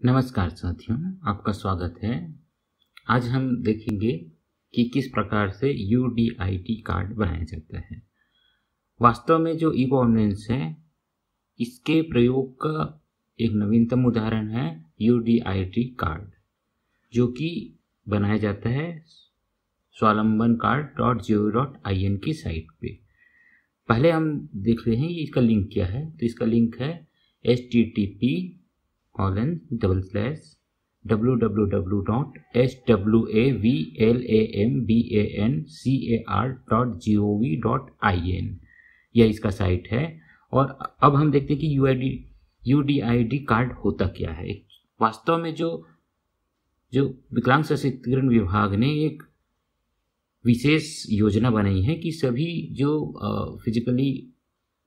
नमस्कार साथियों, आपका स्वागत है। आज हम देखेंगे कि किस प्रकार से यूडीआईटी कार्ड बनाया जाता है। वास्तव में जो ई गवर्नेंस है, इसके प्रयोग का एक नवीनतम उदाहरण है यूडीआईटी कार्ड, जो कि बनाया जाता है Swavlamban card dot G O dot I N की साइट पे। पहले हम देख रहे हैं इसका लिंक क्या है। तो इसका लिंक है H T T P colon, double slash www.swavlambancar.gov.in यह इसका साइट है। और अब हम देखते हैं कि U I D U D I D card होता क्या है। वास्तव में जो जो विकलांग सशक्तिकरण विभाग ने एक विशेष योजना बनाई है कि सभी जो फिजिकली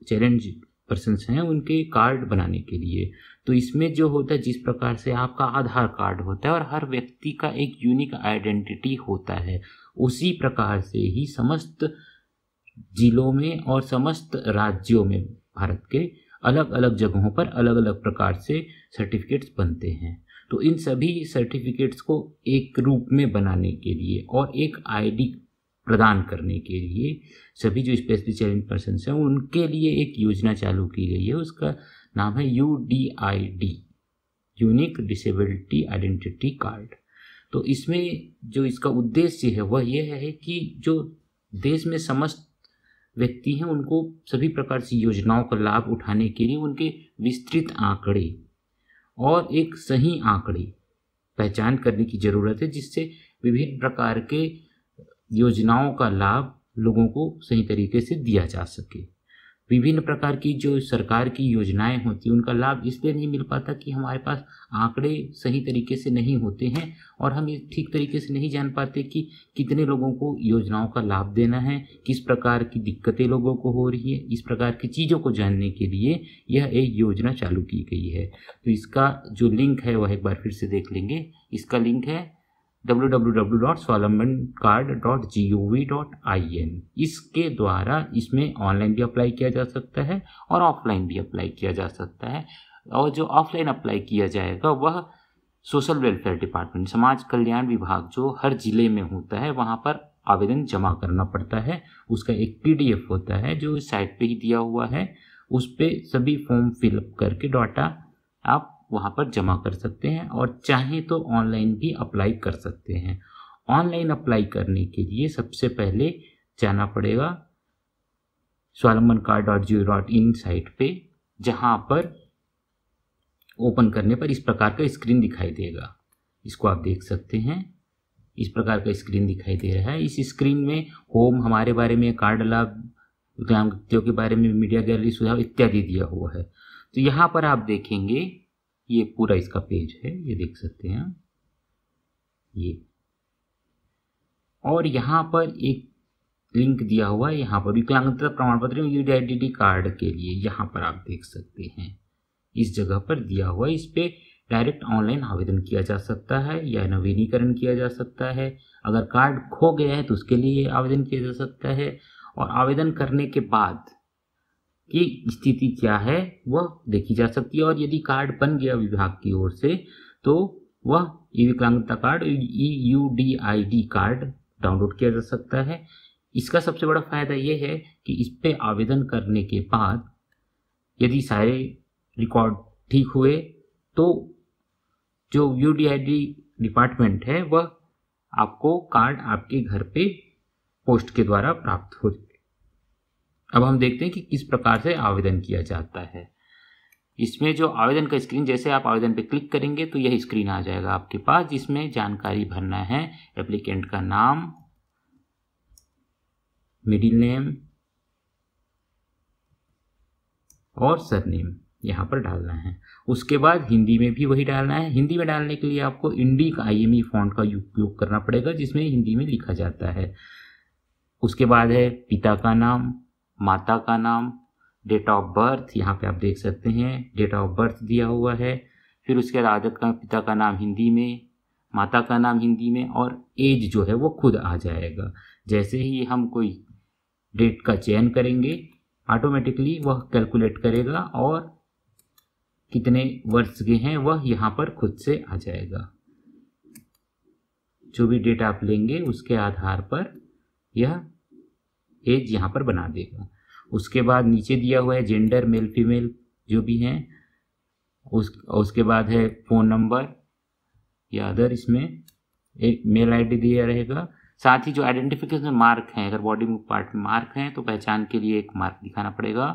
चैलेंज पर्सनस हैं, उनके कार्ड बनाने के लिए। तो इसमें जो होता है, जिस प्रकार से आपका आधार कार्ड होता है और हर व्यक्ति का एक यूनिक आइडेंटिटी होता है, उसी प्रकार से ही समस्त जिलों में और समस्त राज्यों में भारत के अलग अलग जगहों पर अलग अलग प्रकार से सर्टिफिकेट्स बनते हैं। तो इन सभी सर्टिफिकेट्स को एक रूप में बनाने के लिए और एक आईडी प्रदान करने के लिए सभी जो स्पेशली चैलेंज पर्सन हैं, उनके लिए एक योजना चालू की गई है। उसका नाम है U D I D unique disability identity card तो इसमें जो इसका उद्देश्य है, वह यह है कि जो देश में समस्त व्यक्ति हैं, उनको सभी प्रकार की योजनाओं का लाभ उठाने के लिए उनके विस्तृत आंकड़े और एक सही आंकड़े पहचान करने की ज़रूरत है, जिससे विभिन्न प्रकार के योजनाओं का लाभ लोगों को सही तरीके से दिया जा सके। विभिन्न प्रकार की जो सरकार की योजनाएँ होती हैं, उनका लाभ इसलिए नहीं मिल पाता कि हमारे पास आंकड़े सही तरीके से नहीं होते हैं और हम ठीक तरीके से नहीं जान पाते कि कितने लोगों को योजनाओं का लाभ देना है, किस प्रकार की दिक्कतें लोगों को हो रही है, इस प्रकार की चीज़ों को जानने के लिए यह एक योजना चालू की गई है। तो इसका जो लिंक है, वह एक बार फिर से देख लेंगे। इसका लिंक है www.swalamanCard.gov.in इसके द्वारा इसमें ऑनलाइन भी अप्लाई किया जा सकता है और ऑफलाइन भी अप्लाई किया जा सकता है। और जो ऑफलाइन अप्लाई किया जाएगा, वह सोशल वेलफेयर डिपार्टमेंट समाज कल्याण विभाग, जो हर ज़िले में होता है, वहाँ पर आवेदन जमा करना पड़ता है। उसका एक पीडीएफ होता है, जो साइट पे ही दिया हुआ है। उस पर सभी फॉर्म फिलअप करके डाटा आप वहाँ पर जमा कर सकते हैं और चाहें तो ऑनलाइन भी अप्लाई कर सकते हैं। ऑनलाइन अप्लाई करने के लिए सबसे पहले जाना पड़ेगा Swavlamban card dot G dot in site पे, जहाँ पर ओपन करने पर इस प्रकार का स्क्रीन दिखाई देगा। इसको आप देख सकते हैं। इस प्रकार का स्क्रीन दिखाई दे रहा है। इस स्क्रीन में होम हमारे बारे में कार्ड लाभ विकलांगों के बारे में, मीडिया गैलरी, सुझाव इत्यादि दिया हुआ है। तो यहाँ पर आप देखेंगे ये पूरा इसका पेज है, ये देख सकते हैं ये। और यहाँ पर एक लिंक दिया हुआ है, यहाँ पर विकलांगता प्रमाण पत्र यूडीआईडी कार्ड के लिए यहाँ पर आप देख सकते हैं। इस जगह पर दिया हुआ है, इस पर डायरेक्ट ऑनलाइन आवेदन किया जा सकता है या नवीनीकरण किया जा सकता है। अगर कार्ड खो गया है तो उसके लिए आवेदन किया जा सकता है। और आवेदन करने के बाद की स्थिति क्या है, वह देखी जा सकती है। और यदि कार्ड बन गया विभाग की ओर से तो वह ई विकलांगता card, E U D I D card download किया जा सकता है। इसका सबसे बड़ा फ़ायदा यह है कि इस पर आवेदन करने के बाद यदि सारे रिकॉर्ड ठीक हुए तो जो U D I D department है, वह आपको कार्ड आपके घर पे पोस्ट के द्वारा प्राप्त हो अब हम देखते हैं कि किस प्रकार से आवेदन किया जाता है। इसमें जो आवेदन का स्क्रीन जैसे आप आवेदन पर क्लिक करेंगे तो यह स्क्रीन आ जाएगा आपके पास, जिसमें जानकारी भरना है। एप्लीकेंट का नाम मिडिल नेम और सरनेम यहाँ पर डालना है। उसके बाद हिंदी में भी वही डालना है। हिंदी में डालने के लिए आपको Indic I M E font का उपयोग करना पड़ेगा, जिसमें हिंदी में लिखा जाता है। उसके बाद है पिता का नाम माता का नाम डेट ऑफ़ बर्थ यहाँ पे आप देख सकते हैं डेट ऑफ़ बर्थ दिया हुआ है। फिर उसके बाद आदत का, पिता का नाम हिंदी में, माता का नाम हिंदी में और एज जो है वो खुद आ जाएगा। जैसे ही हम कोई डेट का चयन करेंगे ऑटोमेटिकली वह कैलकुलेट करेगा और कितने वर्ष के हैं वह यहाँ पर खुद से आ जाएगा। जो भी डेटा आप लेंगे, उसके आधार पर यह एज यहाँ पर बना देगा। उसके बाद नीचे दिया हुआ है जेंडर मेल फीमेल जो भी हैं। उस, उसके बाद है फ़ोन नंबर या अदर इसमें एक मेल आईडी दिया रहेगा। साथ ही जो आइडेंटिफिकेशन मार्क हैं, अगर बॉडी पार्ट में मार्क हैं तो पहचान के लिए एक मार्क दिखाना पड़ेगा।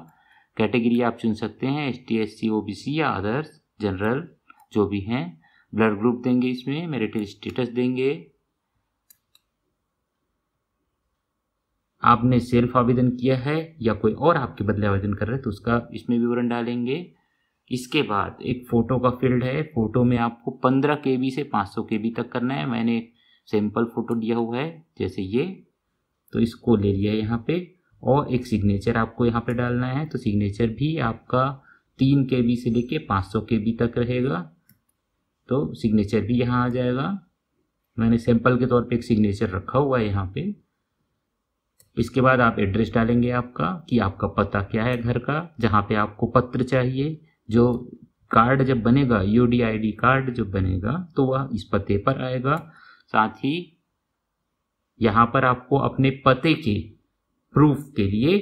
कैटेगरी आप चुन सकते हैं S T S C O B C या अदर्स जनरल जो भी हैं। ब्लड ग्रुप देंगे इसमें मेरिटल स्टेटस देंगे। आपने सेल्फ आवेदन किया है या कोई और आपके बदले आवेदन कर रहे हैं तो उसका इसमें विवरण डालेंगे। इसके बाद एक फ़ोटो का फ़ील्ड है। फ़ोटो में आपको पंद्रह के बी से पाँच सौ के बी तक करना है। मैंने एक सैंपल फ़ोटो दिया हुआ है, जैसे ये। तो इसको ले लिया है यहाँ पे। और एक सिग्नेचर आपको यहाँ पे डालना है। तो सिग्नेचर भी आपका तीन के बी से लेके पाँच सौ के बी तक रहेगा। तो सिग्नेचर भी यहाँ आ जाएगा। मैंने सैंपल के तौर पे एक सिग्नेचर रखा हुआ है यहाँ पे। इसके बाद आप एड्रेस डालेंगे आपका कि आपका पता क्या है घर का, जहाँ पे आपको पत्र चाहिए। जो कार्ड जब बनेगा यू डी कार्ड जब बनेगा तो वह इस पते पर आएगा। साथ ही यहाँ पर आपको अपने पते के प्रूफ के लिए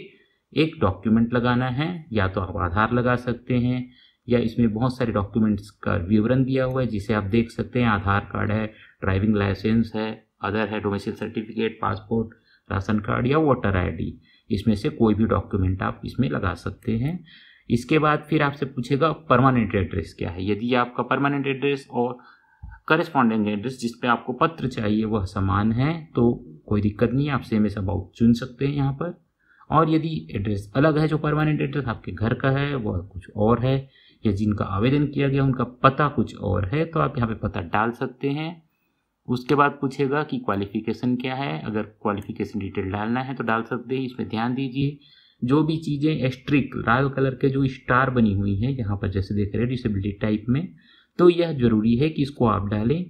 एक डॉक्यूमेंट लगाना है। या तो आप आधार लगा सकते हैं, या इसमें बहुत सारे डॉक्यूमेंट्स का विवरण दिया हुआ है, जिसे आप देख सकते हैं। आधार कार्ड है ड्राइविंग लाइसेंस है अदर है domicile certificate passport ration card या वोटर आईडी। इसमें से कोई भी डॉक्यूमेंट आप इसमें लगा सकते हैं। इसके बाद फिर आपसे पूछेगा परमानेंट एड्रेस क्या है। यदि आपका परमानेंट एड्रेस और करस्पॉन्डिंग एड्रेस जिस पे आपको पत्र चाहिए वह समान है तो कोई दिक्कत नहीं, आप सेम एस अबाउट चुन सकते हैं यहाँ पर। और यदि एड्रेस अलग है जो परमानेंट एड्रेस आपके घर का है, वह कुछ और है, या जिनका आवेदन किया गया उनका पता कुछ और है तो आप यहाँ पे पता डाल सकते हैं। उसके बाद पूछेगा कि क्वालिफिकेशन क्या है? अगर क्वालिफिकेशन डिटेल डालना है तो डाल सकते हैं, इसमें ध्यान दीजिए। जो भी चीज़ें एस्ट्रिक लाल कलर के जो स्टार बनी हुई हैं, यहाँ पर जैसे देख रहे हैं डिसेबिलिटी टाइप में तो यह ज़रूरी है कि इसको आप डालें।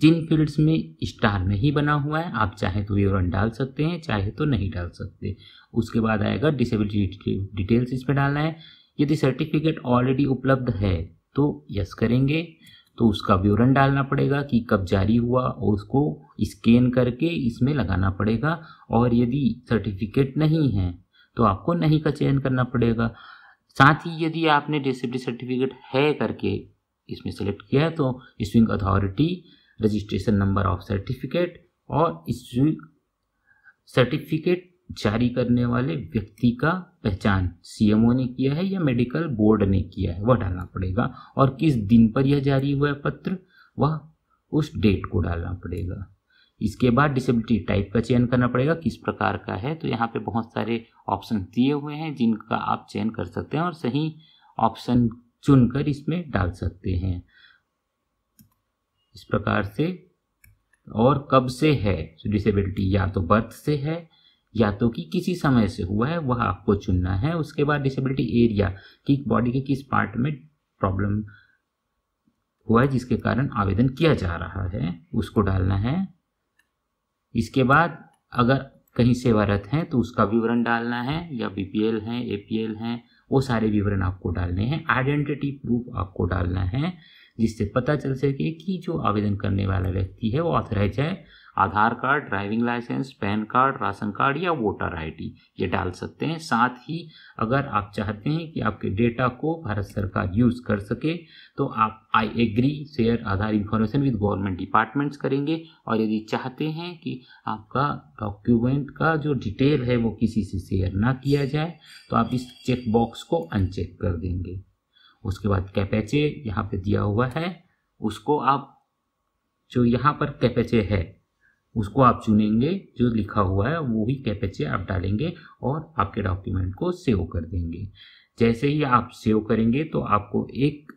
जिन फील्ड्स में स्टार नहीं बना हुआ है, आप चाहे तो विवरण डाल सकते हैं, चाहे तो नहीं डाल सकते। उसके बाद आएगा डिसेबिलिटी डिटेल्स इसमें डालना है। यदि सर्टिफिकेट ऑलरेडी उपलब्ध है तो यस करेंगे। तो उसका विवरण डालना पड़ेगा कि कब जारी हुआ और उसको स्कैन करके इसमें लगाना पड़ेगा। और यदि सर्टिफिकेट नहीं है तो आपको नहीं का चयन करना पड़ेगा। साथ ही यदि आपने डिसेबिलिटी सर्टिफिकेट है करके इसमें सेलेक्ट किया है तो issuing authority registration number of certificate और इशूइंग सर्टिफिकेट जारी करने वाले व्यक्ति का पहचान सीएमओ ने किया है या मेडिकल बोर्ड ने किया है, वह डालना पड़ेगा। और किस दिन पर यह जारी हुआ है पत्र, वह उस डेट को डालना पड़ेगा। इसके बाद डिसेबिलिटी टाइप का चयन करना पड़ेगा, किस प्रकार का है तो यहाँ पे बहुत सारे ऑप्शन दिए हुए हैं, जिनका आप चयन कर सकते हैं और सही ऑप्शन चुनकर इसमें डाल सकते हैं। इस प्रकार से, और कब से है डिसेबिलिटी या तो बर्थ से है या तो कि किसी समय से हुआ है, वह आपको चुनना है। उसके बाद डिसेबिलिटी एरिया कि बॉडी के किस पार्ट में प्रॉब्लम हुआ है, जिसके कारण आवेदन किया जा रहा है, उसको डालना है। इसके बाद अगर कहीं सेवारत हैं तो उसका विवरण डालना है, या बीपीएल हैं एपीएल हैं, वो सारे विवरण आपको डालने हैं। आइडेंटिटी प्रूफ आपको डालना है, जिससे पता चल सके कि जो आवेदन करने वाला व्यक्ति है, वो ऑथराइज है Aadhaar card, driving licence, pan card, ration card या वोटर आईडी, ये डाल सकते हैं। साथ ही अगर आप चाहते हैं कि आपके डेटा को भारत सरकार यूज़ कर सके तो आप I agree share Aadhaar information with government departments करेंगे। और यदि चाहते हैं कि आपका डॉक्यूमेंट का जो डिटेल है वो किसी से शेयर ना किया जाए तो आप इस चेक बॉक्स को अनचेक कर देंगे। उसके बाद कैपेचे यहाँ पे दिया हुआ है। उसको आप जो यहाँ पर कैपेचे है उसको आप चुनेंगे, जो लिखा हुआ है, वो ही कैपेचे आप डालेंगे और आपके डॉक्यूमेंट को सेव कर देंगे। जैसे ही आप सेव करेंगे तो आपको एक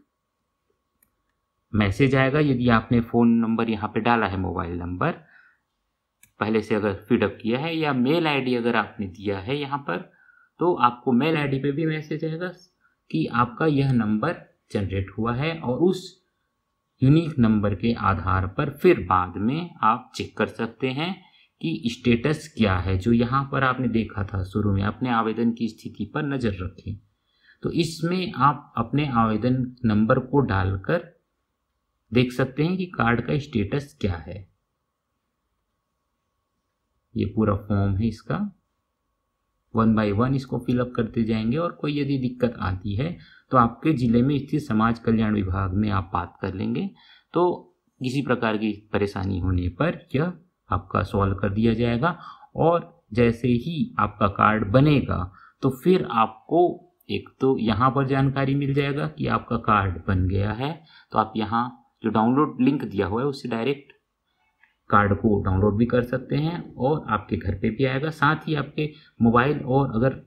मैसेज आएगा, यदि आपने फ़ोन नंबर यहाँ पे डाला है मोबाइल नंबर पहले से अगर फीडअप किया है, या मेल आईडी अगर आपने दिया है यहाँ पर तो आपको मेल आईडी पे भी मैसेज आएगा कि आपका यह नंबर जनरेट हुआ है और उस यूनिक नंबर के आधार पर फिर बाद में आप चेक कर सकते हैं कि स्टेटस क्या है, जो यहाँ पर आपने देखा था शुरू में, अपने आवेदन की स्थिति पर नज़र रखें। तो इसमें आप अपने आवेदन नंबर को डालकर देख सकते हैं कि कार्ड का स्टेटस क्या है। ये पूरा फॉर्म है इसका। वन बाय वन इसको फिलअप करते जाएँगे और कोई यदि दिक्कत आती है तो आपके ज़िले में स्थित समाज कल्याण विभाग में आप बात कर लेंगे। तो किसी प्रकार की परेशानी होने पर यह आपका सॉल्व कर दिया जाएगा और जैसे ही आपका कार्ड बनेगा तो फिर आपको एक तो यहाँ पर जानकारी मिल जाएगा कि आपका कार्ड बन गया है। तो आप यहाँ जो डाउनलोड लिंक दिया हुआ है, उससे डायरेक्ट कार्ड को डाउनलोड भी कर सकते हैं और आपके घर पे भी आएगा। साथ ही आपके मोबाइल और अगर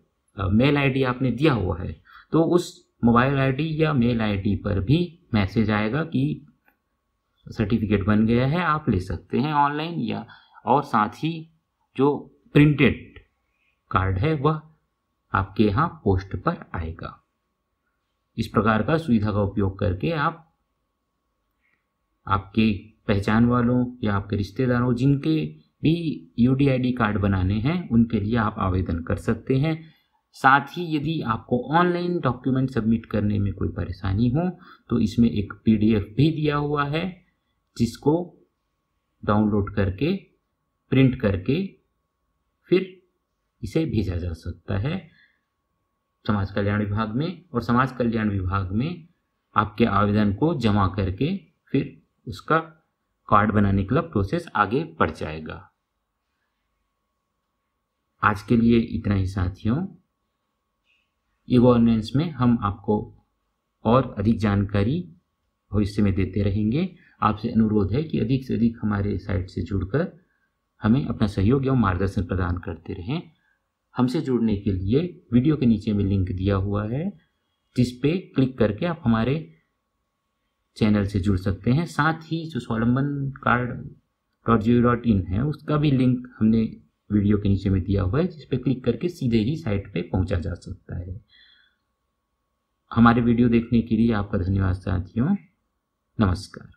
मेल आईडी आपने दिया हुआ है तो उस मोबाइल आईडी या मेल आईडी पर भी मैसेज आएगा कि सर्टिफिकेट बन गया है, आप ले सकते हैं ऑनलाइन या, और साथ ही जो प्रिंटेड कार्ड है, वह आपके यहाँ पोस्ट पर आएगा। इस प्रकार का सुविधा का उपयोग करके आप, आपके पहचान वालों या आपके रिश्तेदारों जिनके भी यूडीआईडी कार्ड बनाने हैं, उनके लिए आप आवेदन कर सकते हैं। साथ ही यदि आपको ऑनलाइन डॉक्यूमेंट सबमिट करने में कोई परेशानी हो तो इसमें एक पीडीएफ भी दिया हुआ है, जिसको डाउनलोड करके, प्रिंट करके फिर इसे भेजा जा सकता है। समाज कल्याण विभाग में और समाज कल्याण विभाग में आपके आवेदन को जमा करके फिर उसका कार्ड बनाने के प्रोसेस आगे बढ़ जाएगा। आज के लिए इतना ही साथियों। ई गवर्नेंस में हम आपको और अधिक जानकारी भविष्य में देते रहेंगे। आपसे अनुरोध है कि अधिक से अधिक हमारे साइट से जुड़कर हमें अपना सहयोग एवं मार्गदर्शन प्रदान करते रहें। हमसे जुड़ने के लिए वीडियो के नीचे में लिंक दिया हुआ है, जिस पे क्लिक करके आप हमारे चैनल से जुड़ सकते हैं। साथ ही जो Swavlamban card dot G dot in है, उसका भी लिंक हमने वीडियो के नीचे में दिया हुआ है, जिस पर क्लिक करके सीधे ही साइट पे पहुँचा जा सकता है। हमारे वीडियो देखने के लिए आपका धन्यवाद साथियों। नमस्कार।